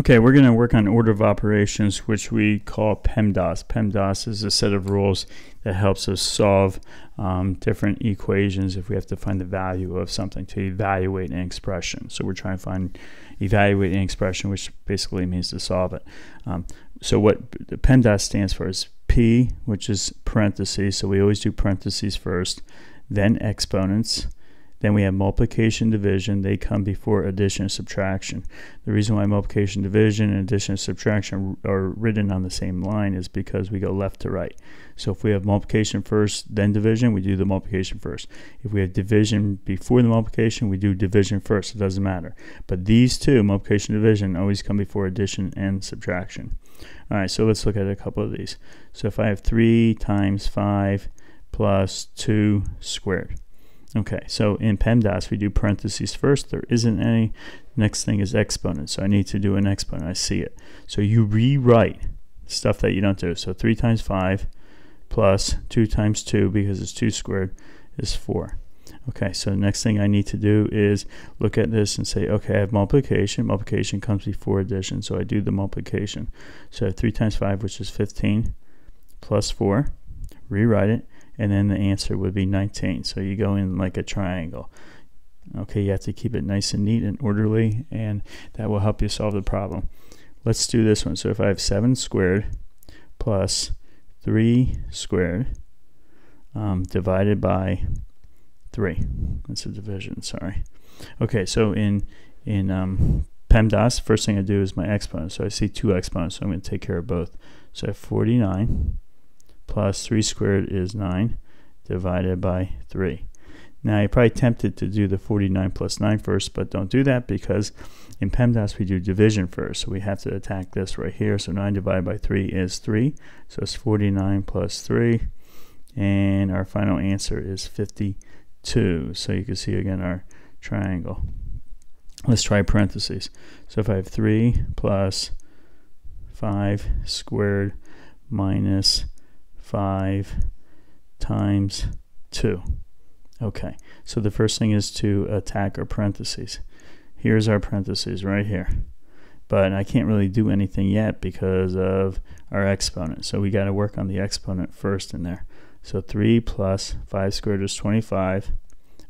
Okay, we're going to work on order of operations, which we call PEMDAS. PEMDAS is a set of rules that helps us solve um, different equations if we have to find the value of something to evaluate an expression. So we're trying to find evaluate an expression, which basically means to solve it. Um, so what the PEMDAS stands for is P, which is parentheses. So we always do parentheses first, then exponents, then we have multiplication, division. They come before addition and subtraction. The reason why multiplication, division, and addition and subtraction are written on the same line is because we go left to right. So if we have multiplication first, then division, we do the multiplication first. If we have division before the multiplication, we do division first. It doesn't matter. But these two, multiplication, division, always come before addition and subtraction. All right, so let's look at a couple of these. So if I have 3 times 5 plus 2 squared. Okay, so in PEMDAS we do parentheses first. There isn't any. Next thing is exponent. So I need to do an exponent. I see it. So you rewrite stuff that you don't do. So 3 times 5 plus 2 times 2 because it's 2 squared is 4. Okay, so the next thing I need to do is look at this and say, okay, I have multiplication. Multiplication comes before addition, so I do the multiplication. So 3 times 5, which is 15, plus 4, rewrite it, and then the answer would be 19. So you go in like a triangle. Okay, you have to keep it nice and neat and orderly, and that will help you solve the problem. Let's do this one. So if I have 7 squared plus 3 squared um, divided by 3. That's a division, sorry. Okay, so in, in um, PEMDAS, first thing I do is my exponent. So I see two exponents, so I'm going to take care of both. So I have 49 plus 3 squared is 9 divided by 3. Now you're probably tempted to do the 49 plus 9 first, but don't do that because in PEMDAS we do division first. So we have to attack this right here. So 9 divided by 3 is 3. So it's 49 plus 3. And our final answer is 52. So you can see again our triangle. Let's try parentheses. So if I have 3 plus 5 squared minus 5 times 2. Okay, so the first thing is to attack our parentheses. Here's our parentheses right here. But I can't really do anything yet because of our exponent. So we got to work on the exponent first in there. So 3 plus 5 squared is 25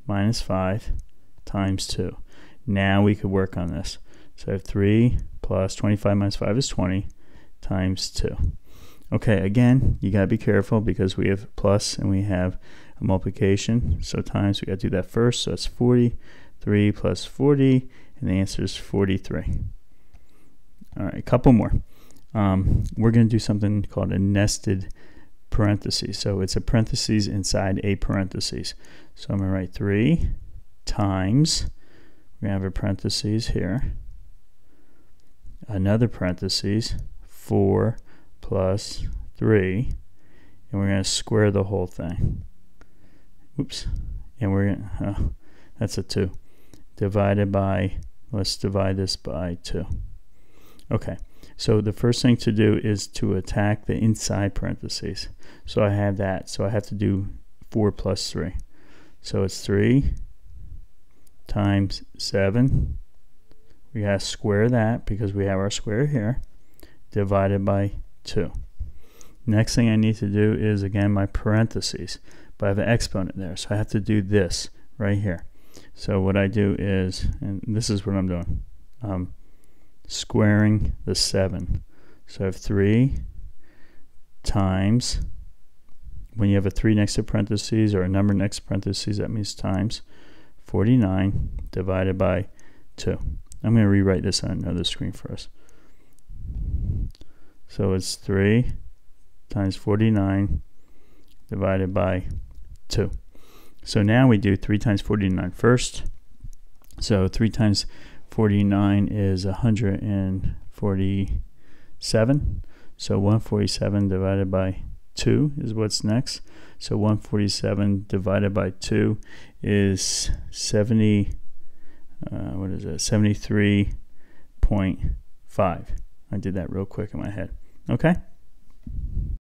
minus 5 times 2. Now we could work on this. So I have 3 plus 25 minus 5 is 20 times 2. Okay, again, you got to be careful because we have plus and we have a multiplication. So times, we got to do that first. So it's 43 plus 40, and the answer is 43. All right, a couple more. Um, we're going to do something called a nested parenthesis. So it's a parenthesis inside a parenthesis. So I'm going to write 3 times, we're going to have a parenthesis here, another parenthesis, 4 plus 3, and we're going to square the whole thing. Oops. And we're going to, that's a 2. Divided by, let's divide this by 2. Okay, so the first thing to do is to attack the inside parentheses. So I have that, so I have to do 4 plus 3. So it's 3 times 7. We have to square that because we have our square here, divided by 2. Next thing I need to do is, again, my parentheses. But I have an exponent there, so I have to do this right here. So what I do is, and this is what I'm doing, um, squaring the 7. So I have 3 times, when you have a 3 next to parentheses or a number next to parentheses, that means times 49 divided by 2. I'm going to rewrite this on another screen for us. So it's 3 times 49 divided by 2. So now we do 3 times 49 first. So 3 times 49 is 147. So 147 divided by 2 is what's next. So 147 divided by 2 is 70, uh, what is it, 73.5. I did that real quick in my head. Okay?